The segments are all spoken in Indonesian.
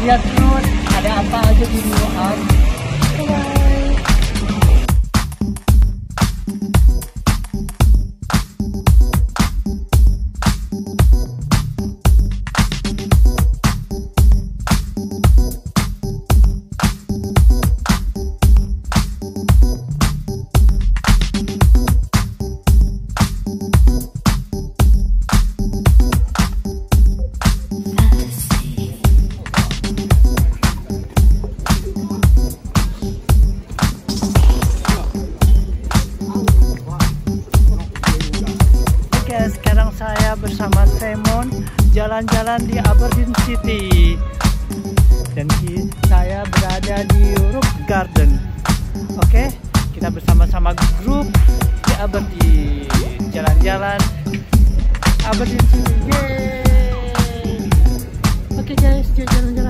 lihat terus ada apa aja di luar. Bye. jalan-jalan di Aberdeen City. Dan saya berada di Europe Garden. Oke kita bersama-sama grup di Aberdeen. Jalan-jalan Aberdeen City. Yeay! Oke guys jalan-jalan.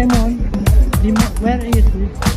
Simon, where is it?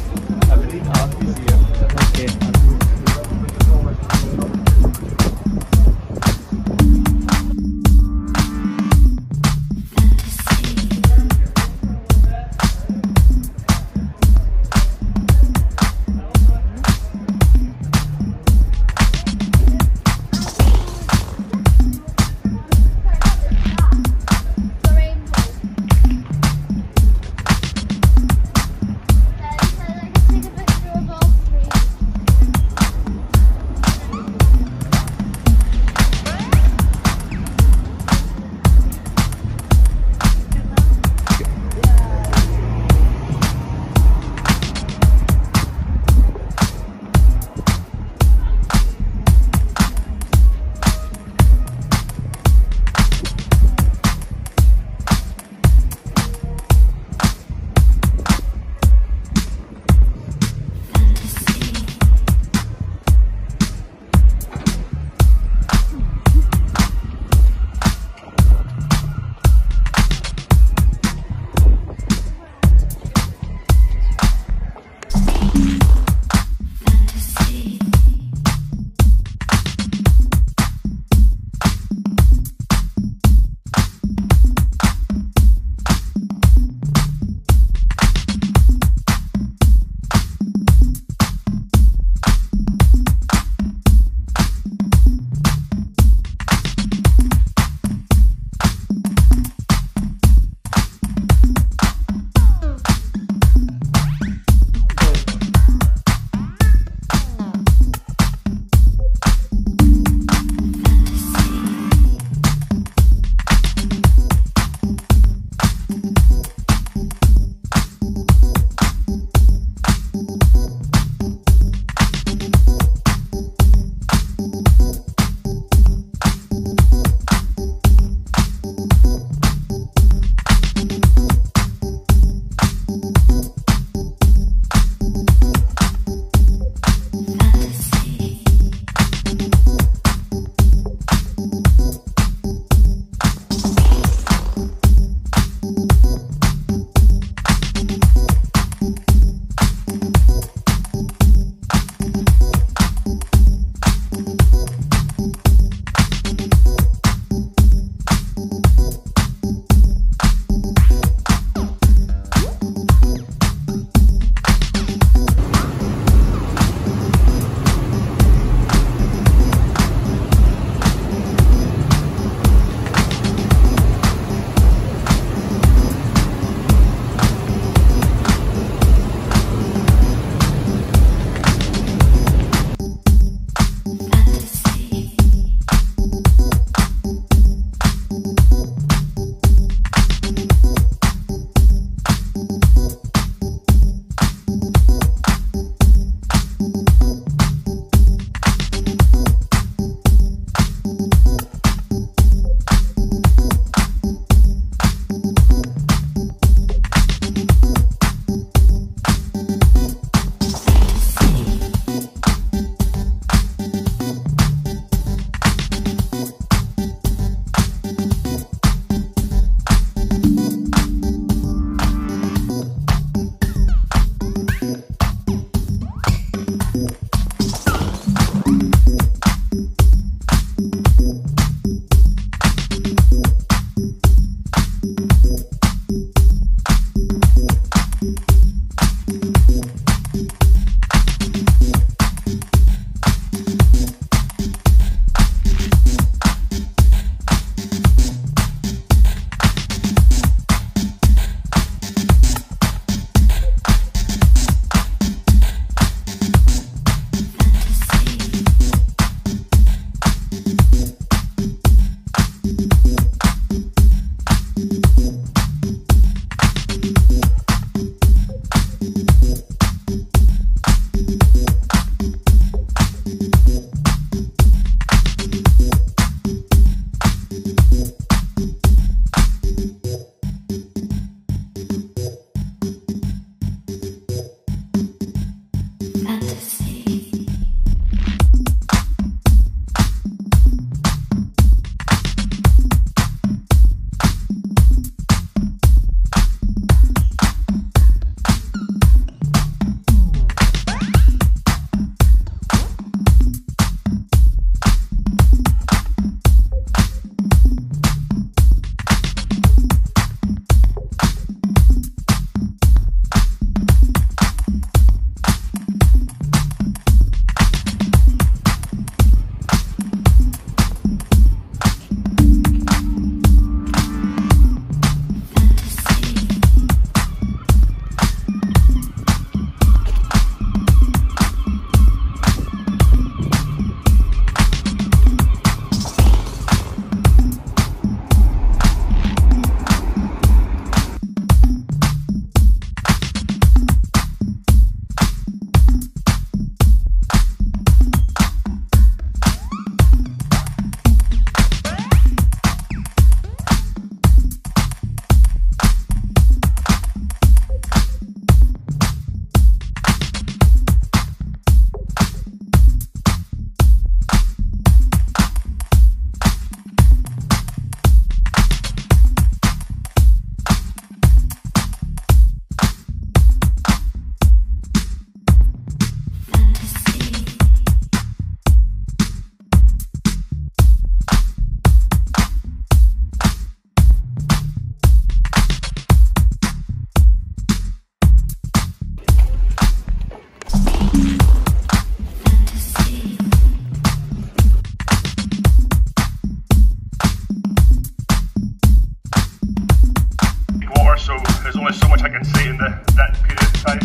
there's only so much I can say in the, that period of time.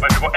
But we've got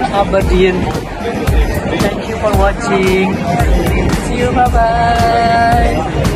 Pasar Aberdeen. Thank you for watching. See you. Bye bye.